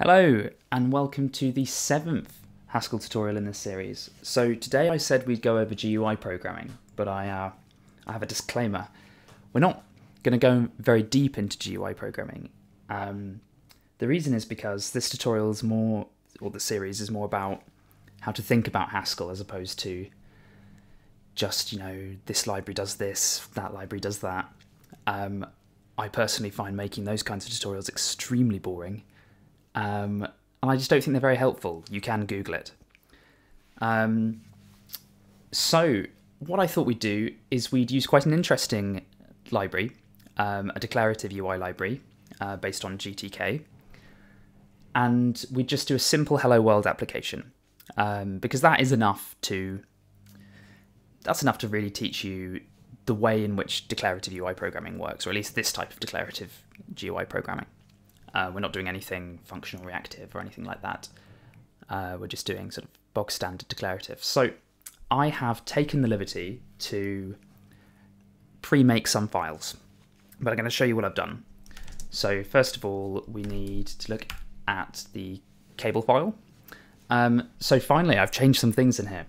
Hello, and welcome to the seventh Haskell tutorial in this series. So today I said we'd go over GUI programming, but I, uh, I have a disclaimer. We're not going to go very deep into GUI programming. Um, the reason is because this tutorial is more, or the series is more about how to think about Haskell as opposed to just, you know, this library does this, that library does that. Um, I personally find making those kinds of tutorials extremely boring um, and I just don't think they're very helpful. You can Google it. Um, so, what I thought we'd do is we'd use quite an interesting library, um, a declarative UI library uh, based on GTK, and we'd just do a simple Hello World application um, because that is enough to that's enough to really teach you the way in which declarative UI programming works, or at least this type of declarative GUI programming. Uh, we're not doing anything functional reactive or anything like that. Uh, we're just doing sort of bog standard declarative. So I have taken the liberty to pre-make some files, but I'm going to show you what I've done. So first of all, we need to look at the Cabal file. Um, so finally, I've changed some things in here.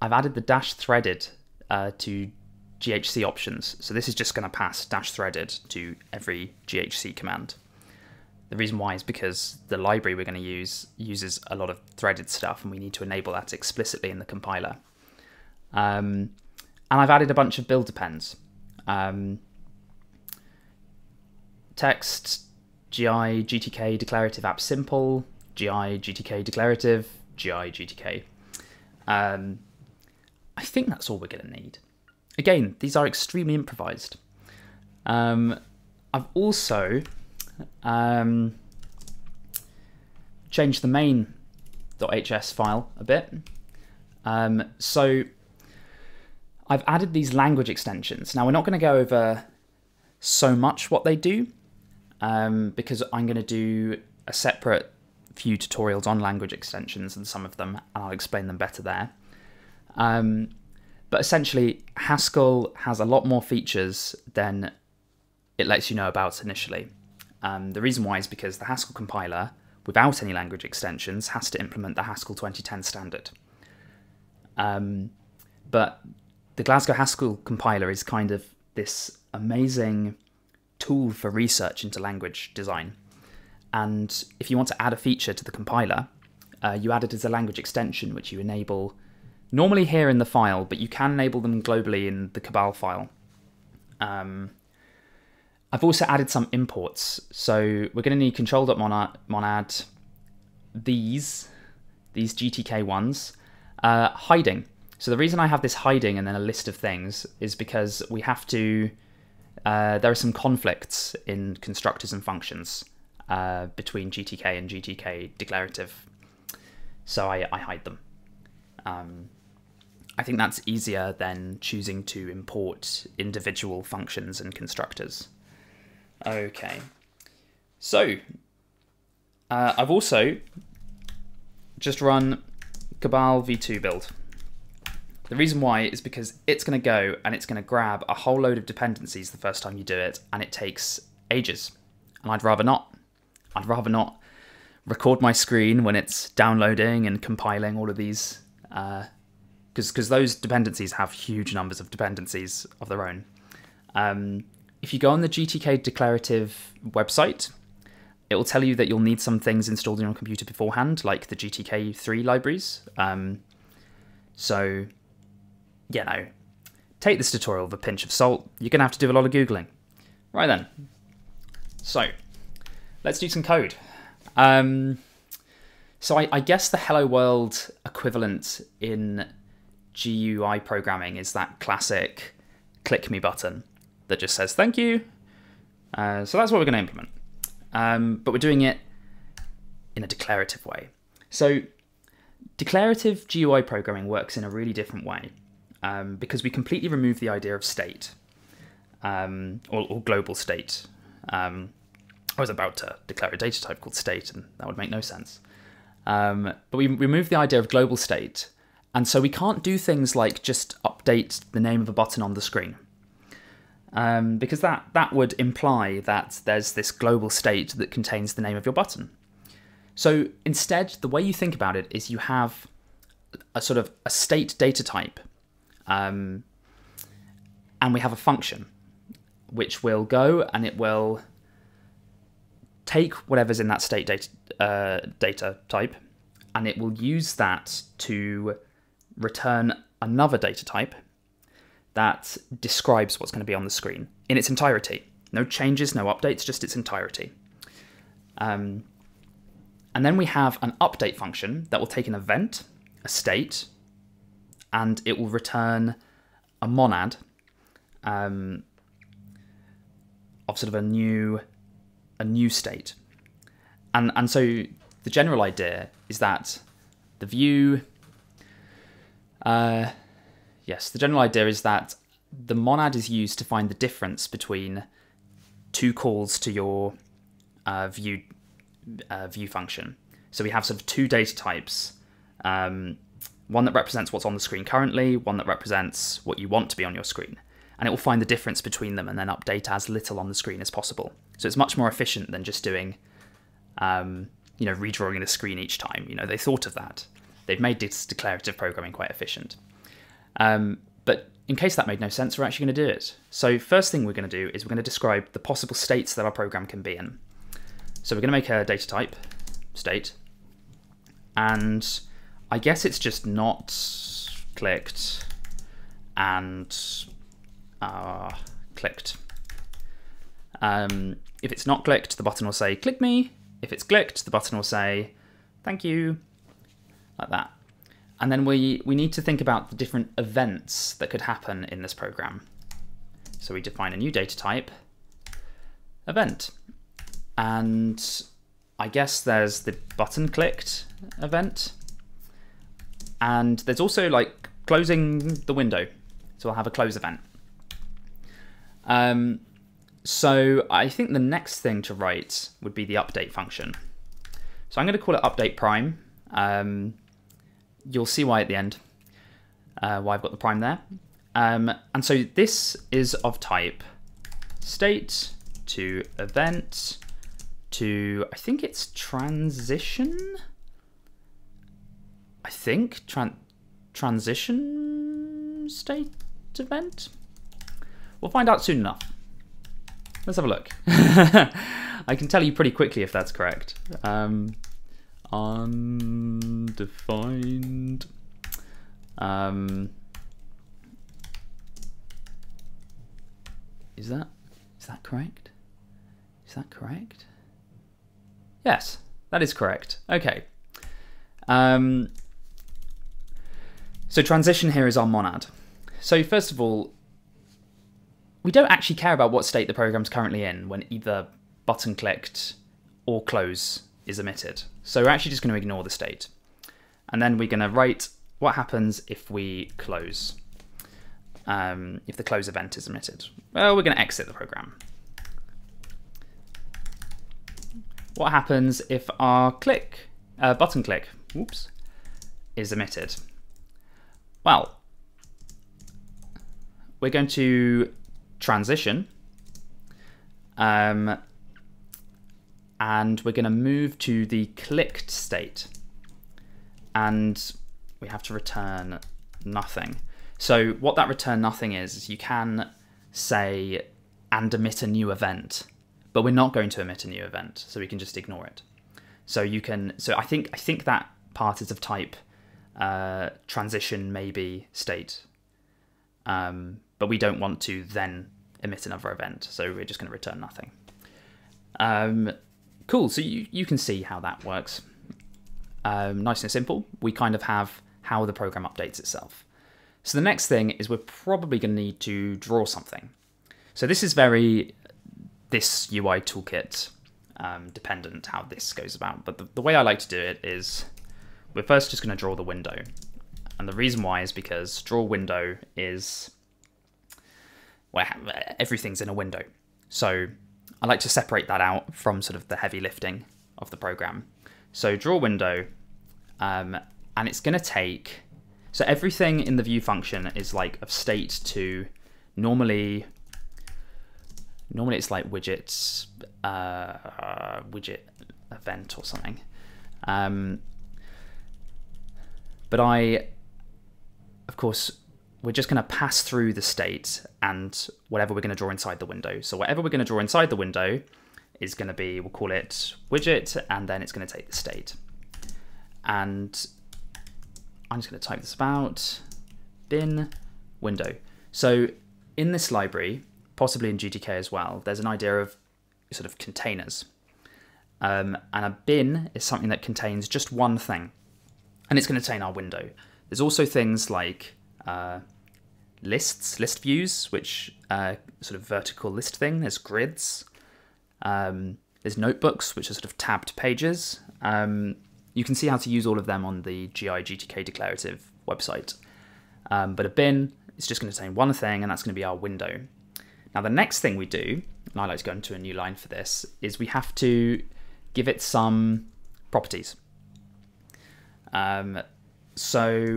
I've added the dash threaded uh, to GHC options. So this is just going to pass dash threaded to every GHC command. The reason why is because the library we're going to use uses a lot of threaded stuff and we need to enable that explicitly in the compiler. Um, and I've added a bunch of build depends. Um, text, GI, GTK, declarative app simple, GI, GTK, declarative, GI, GTK. Um, I think that's all we're going to need. Again, these are extremely improvised. Um, I've also um, change the main.hs file a bit. Um, so I've added these language extensions. Now we're not going to go over so much what they do um, because I'm going to do a separate few tutorials on language extensions and some of them, and I'll explain them better there. Um, but essentially, Haskell has a lot more features than it lets you know about initially. Um, the reason why is because the Haskell compiler, without any language extensions, has to implement the Haskell 2010 standard. Um, but the Glasgow Haskell compiler is kind of this amazing tool for research into language design. And if you want to add a feature to the compiler, uh, you add it as a language extension, which you enable normally here in the file, but you can enable them globally in the Cabal file. Um, I've also added some imports. So we're going to need control.monad, these, these GTK ones, uh, hiding. So the reason I have this hiding and then a list of things is because we have to, uh, there are some conflicts in constructors and functions uh, between GTK and GTK declarative. So I, I hide them. Um, I think that's easier than choosing to import individual functions and constructors. Okay. So, uh, I've also just run Cabal v2 build. The reason why is because it's going to go and it's going to grab a whole load of dependencies the first time you do it, and it takes ages. And I'd rather not. I'd rather not record my screen when it's downloading and compiling all of these, because uh, those dependencies have huge numbers of dependencies of their own. Um, if you go on the GTK declarative website, it will tell you that you'll need some things installed on your computer beforehand, like the GTK3 libraries. Um, so, you know, take this tutorial with a pinch of salt. You're going to have to do a lot of Googling. Right then. So, let's do some code. Um, so I, I guess the Hello World equivalent in GUI programming is that classic click me button that just says thank you. Uh, so that's what we're going to implement. Um, but we're doing it in a declarative way. So declarative GUI programming works in a really different way um, because we completely remove the idea of state um, or, or, global state. Um, I was about to declare a data type called state, and that would make no sense. Um, but we remove the idea of global state, and so we can't do things like just update the name of a button on the screen um, because that, that would imply that there's this global state that contains the name of your button. So instead, the way you think about it is you have a sort of a state data type, um, and we have a function which will go and it will take whatever's in that state data, uh, data type and it will use that to return another data type that describes what's going to be on the screen in its entirety. No changes, no updates, just its entirety. Um, and then we have an update function that will take an event, a state, and it will return a monad um, of sort of a new a new state. And and so the general idea is that the view uh, yes, the general idea is that the monad is used to find the difference between two calls to your uh, view uh, view function. So we have sort of two data types. Um, one that represents what's on the screen currently, one that represents what you want to be on your screen. And it will find the difference between them and then update as little on the screen as possible. So it's much more efficient than just doing, um, you know, redrawing the screen each time. You know, they thought of that. They've made this declarative programming quite efficient. Um, but in case that made no sense, we're actually going to do it. So first thing we're going to do is we're going to describe the possible states that our program can be in. So we're going to make a data type, state, and I guess it's just not clicked and uh, clicked. Um, if it's not clicked, the button will say click me. If it's clicked, the button will say thank you, like that. And then we, we need to think about the different events that could happen in this program. So we define a new data type, event. And I guess there's the button clicked event. And there's also like closing the window. So I'll have a close event. Um, so I think the next thing to write would be the update function. So I'm going to call it update prime. Um, you'll see why at the end, uh, why I've got the prime there. Um, and so this is of type state to event to, I think it's transition? I think, tran transition state event? We'll find out soon enough. Let's have a look. I can tell you pretty quickly if that's correct. Um, undefined. Um, is that is that correct? Is that correct? Yes, that is correct. Okay. Um, so transition here is our monad. So first of all, we don't actually care about what state the program's currently in when either button clicked or close is emitted. So we're actually just going to ignore the state. And then we're going to write what happens if we close, um, if the close event is emitted. Well, we're going to exit the program. What happens if our click, uh, button click, whoops, is emitted? Well, we're going to transition um, and we're going to move to the clicked state and we have to return nothing. So what that return nothing is, is you can say and emit a new event, but we're not going to emit a new event, so we can just ignore it. So you can, so I think I think that part is of type uh, transition maybe state, um, but we don't want to then emit another event, so we're just going to return nothing. Um, Cool, so you, you can see how that works. Um, nice and simple. We kind of have how the program updates itself. So the next thing is we're probably going to need to draw something. So this is very this UI toolkit um, dependent how this goes about. But the, the way I like to do it is we're first just going to draw the window. And the reason why is because draw window is where everything's in a window. So I like to separate that out from sort of the heavy lifting of the program. So draw window, um, and it's going to take. So everything in the view function is like of state to normally. Normally it's like widgets, uh, widget event or something. Um, but I, of course, we're just going to pass through the state and whatever we're going to draw inside the window. So whatever we're going to draw inside the window is going to be, we'll call it widget, and then it's going to take the state. And I'm just going to type this about bin window. So in this library, possibly in GTK as well, there's an idea of sort of containers. Um, and a bin is something that contains just one thing, and it's going to contain our window. There's also things like uh, lists, list views, which uh, sort of vertical list thing. There's grids. Um, there's notebooks, which are sort of tabbed pages. Um, you can see how to use all of them on the GI GTK declarative website. Um, but a bin is just going to contain one thing, and that's going to be our window. Now, the next thing we do, and I like to go into a new line for this, is we have to give it some properties. Um, so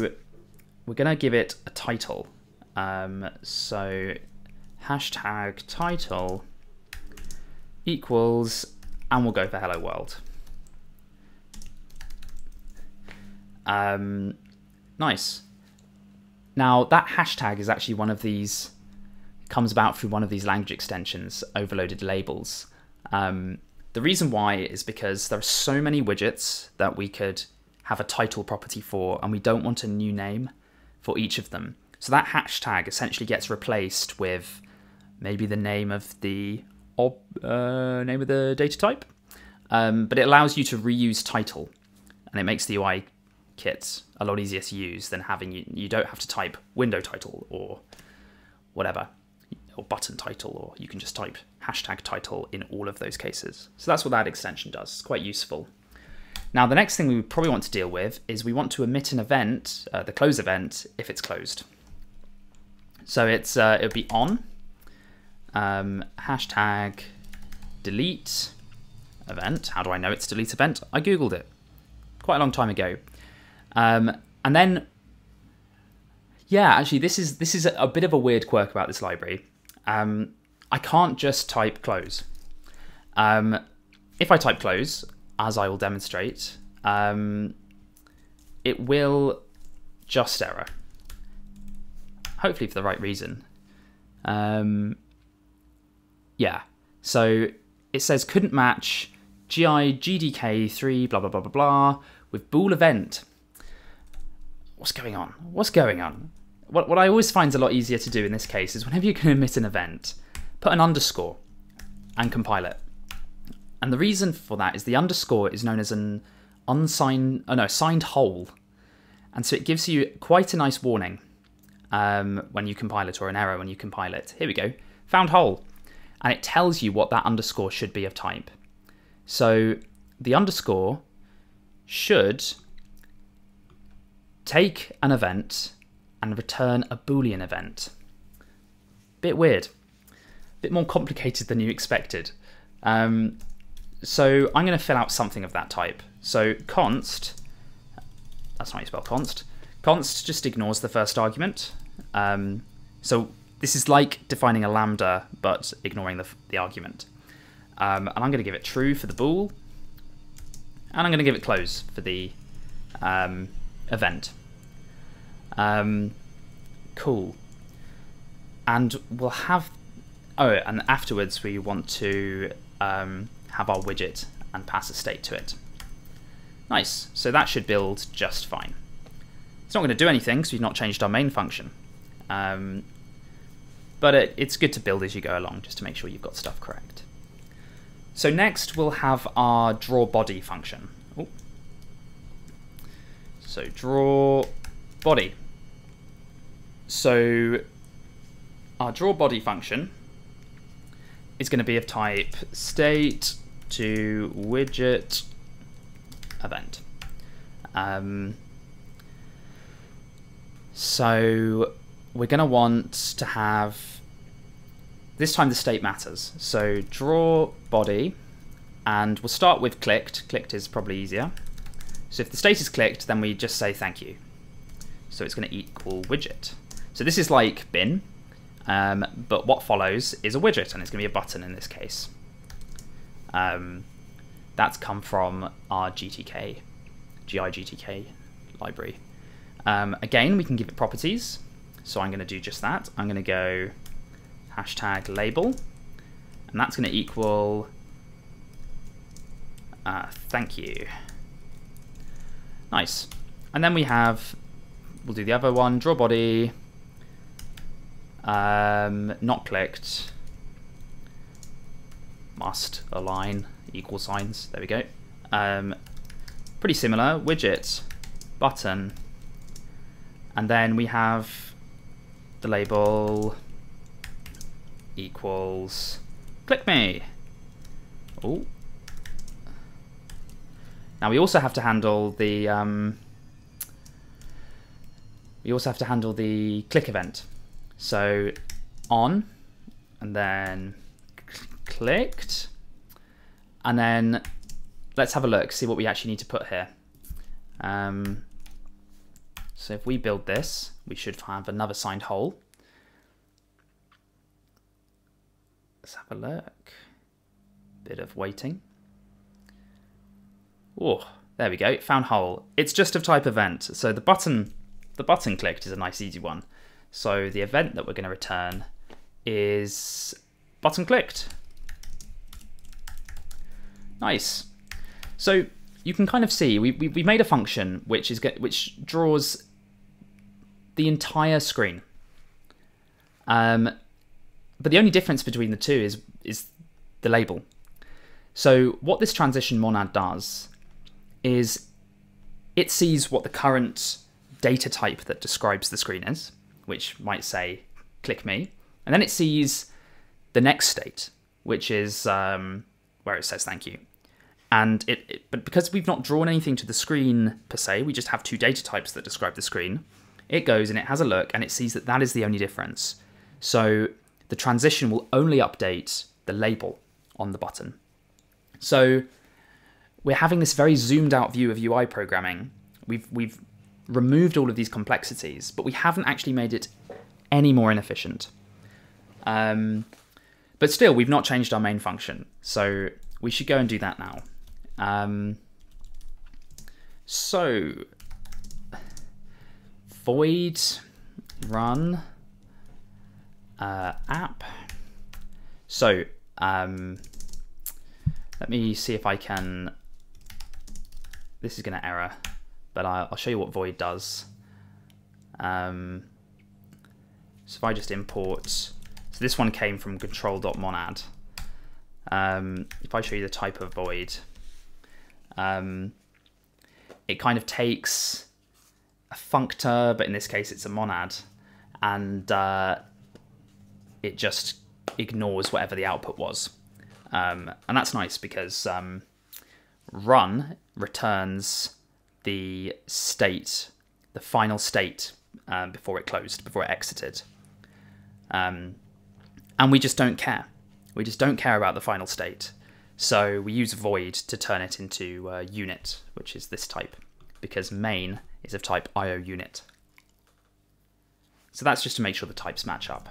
we're going to give it a title. Um, so hashtag title equals, and we'll go for hello world. Um, nice. Now that hashtag is actually one of these comes about through one of these language extensions, overloaded labels. Um, the reason why is because there are so many widgets that we could have a title property for, and we don't want a new name for each of them. So that hashtag essentially gets replaced with maybe the name of the uh, name of the data type, um, but it allows you to reuse title, and it makes the UI kit a lot easier to use than having you. You don't have to type window title or whatever or button title, or you can just type hashtag title in all of those cases. So that's what that extension does. It's quite useful. Now, the next thing we probably want to deal with is we want to emit an event, uh, the close event, if it's closed. So it's uh, it would be on um, hashtag delete event. How do I know it's delete event? I googled it quite a long time ago, um, and then yeah, actually, this is this is a bit of a weird quirk about this library um, I can't just type close. Um, if I type close, as I will demonstrate, um, it will just error. Hopefully for the right reason. Um, yeah, so it says couldn't match GI GDK3 blah blah blah blah blah with bool event. What's going on? What's going on? what, what I always find a lot easier to do in this case is whenever you can emit an event, put an underscore and compile it. And the reason for that is the underscore is known as an unsigned, oh no, signed hole. And so it gives you quite a nice warning um, when you compile it or an error when you compile it. Here we go, found hole. And it tells you what that underscore should be of type. So the underscore should take an event and return a Boolean event. Bit weird. Bit more complicated than you expected. Um, so I'm going to fill out something of that type. So const, that's not how you spell const, const just ignores the first argument. Um, so this is like defining a lambda, but ignoring the, the argument. Um, and I'm going to give it true for the bool, and I'm going to give it close for the um, event. Um, cool. And we'll have. Oh, and afterwards we want to um, have our widget and pass a state to it. Nice. So that should build just fine. It's not going to do anything because we've not changed our main function. Um, but it, it's good to build as you go along just to make sure you've got stuff correct. So next we'll have our draw body function. Ooh. So draw body. So our draw body function is going to be of type state to widget event. Um, so we're going to want to have this time the state matters. So draw body, and we'll start with clicked. Clicked is probably easier. So if the state is clicked, then we just say thank you. So it's going to equal widget. So this is like bin, um, but what follows is a widget, and it's going to be a button in this case. Um, that's come from our GTK GIGTK library. Um, again, we can give it properties. So I'm going to do just that. I'm going to go hashtag label, and that's going to equal uh, thank you. Nice. And then we have, we'll do the other one, draw body, um, not clicked, must align equal signs. There we go. Um, pretty similar. Widget, button, and then we have the label equals click me. Oh. Now we also have to handle the um, we also have to handle the click event. So on and then clicked and then let's have a look, see what we actually need to put here. Um, so if we build this, we should have another signed hole. Let's have a look. Bit of waiting. Oh, there we go, found hole. It's just of type event. So the button, the button clicked is a nice easy one. So the event that we're going to return is button clicked. Nice. So you can kind of see we, we, we made a function which is get, which draws the entire screen. Um, but the only difference between the two is is the label. So what this transition monad does is it sees what the current data type that describes the screen is, which might say click me, and then it sees the next state, which is um, where it says thank you. And it, it, but because we've not drawn anything to the screen per se, we just have two data types that describe the screen. It goes and it has a look and it sees that that is the only difference. So the transition will only update the label on the button. So we're having this very zoomed out view of UI programming. We've we've removed all of these complexities, but we haven't actually made it any more inefficient. Um, but still, we've not changed our main function, so we should go and do that now. Um, so void run uh, app. So um, let me see if I can. This is going to error, but I'll show you what void does. Um, so if I just import, so this one came from control.monad. Um, if I show you the type of void, um, it kind of takes a functor, but in this case it's a monad, and uh, it just ignores whatever the output was. Um, and that's nice because um, run returns the state, the final state um, before it closed, before it exited. Um, and we just don't care. We just don't care about the final state. So we use void to turn it into uh, unit, which is this type, because main is of type IO unit. So that's just to make sure the types match up.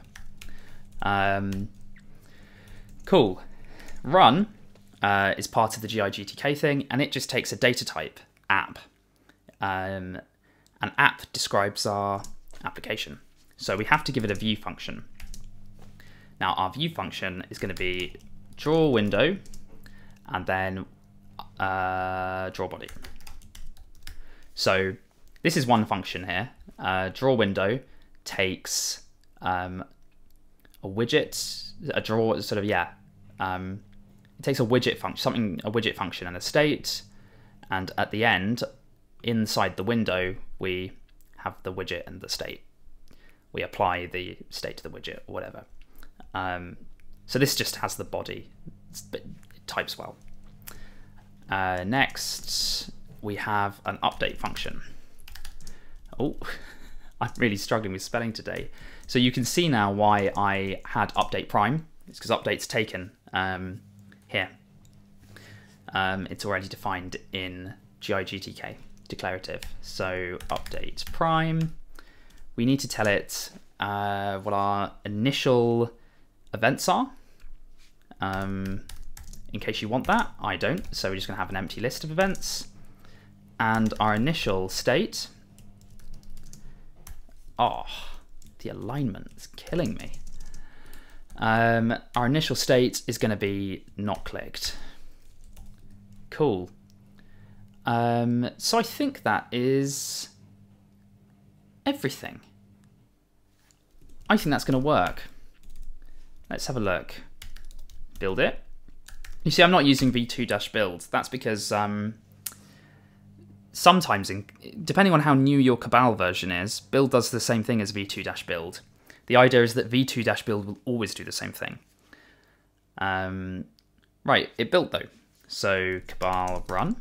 Um, cool. Run uh, is part of the GIGTK thing, and it just takes a data type, app. Um, an app describes our application. So we have to give it a view function. Now our view function is going to be draw window and then uh, draw body. So this is one function here. Uh, draw window takes um, a widget, a draw sort of yeah. Um, it takes a widget function, something a widget function and a state, and at the end, inside the window, we have the widget and the state. We apply the state to the widget or whatever. Um, so this just has the body, types well. Uh, next, we have an update function. Oh, I'm really struggling with spelling today. So you can see now why I had update prime. It's because update's taken um, here. Um, it's already defined in GIGTK, declarative. So update prime. We need to tell it uh, what our initial events are. Um, in case you want that, I don't. So we're just going to have an empty list of events. and our initial state. Oh, the alignment is killing me. Um, our initial state is going to be not clicked. Cool. Um, so I think that is everything. I think that's going to work. Let's have a look. Build it. You see, I'm not using v2-build. That's because um, sometimes, in, depending on how new your Cabal version is, build does the same thing as v2-build. The idea is that v2-build will always do the same thing. Um, right, it built though. So Cabal run.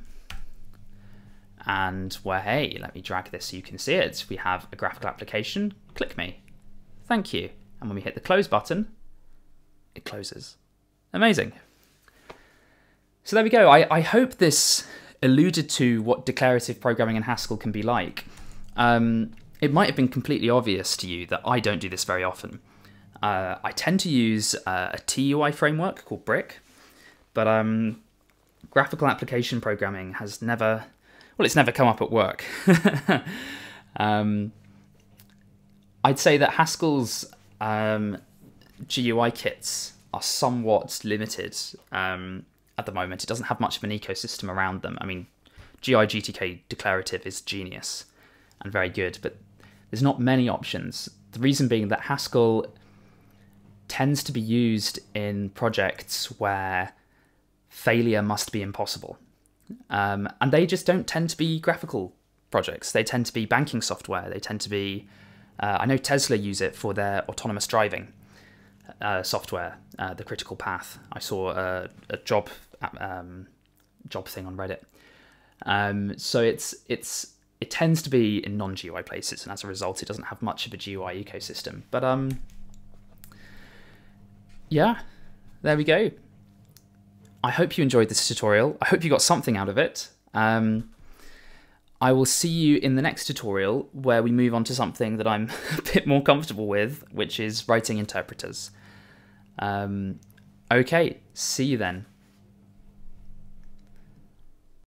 And where, hey, let me drag this so you can see it. We have a graphical application. Click me. Thank you. And when we hit the close button, it closes. Amazing. So there we go. I, I hope this alluded to what declarative programming in Haskell can be like. Um, it might have been completely obvious to you that I don't do this very often. Uh, I tend to use uh, a TUI framework called Brick, but um, graphical application programming has never, well, it's never come up at work. um, I'd say that Haskell's um, GUI kits are somewhat limited um, at the moment. It doesn't have much of an ecosystem around them. I mean, GI GTK declarative is genius and very good, but there's not many options. The reason being that Haskell tends to be used in projects where failure must be impossible. Um, and they just don't tend to be graphical projects. They tend to be banking software. They tend to be, uh, I know Tesla use it for their autonomous driving uh, software, uh, the critical path. I saw a, a job um, job thing on Reddit. Um, so it's it's it tends to be in non GUI places, and as a result, it doesn't have much of a GUI ecosystem. But um, yeah, there we go. I hope you enjoyed this tutorial. I hope you got something out of it. Um, I will see you in the next tutorial where we move on to something that I'm a bit more comfortable with, which is writing interpreters. Um, okay, see you then.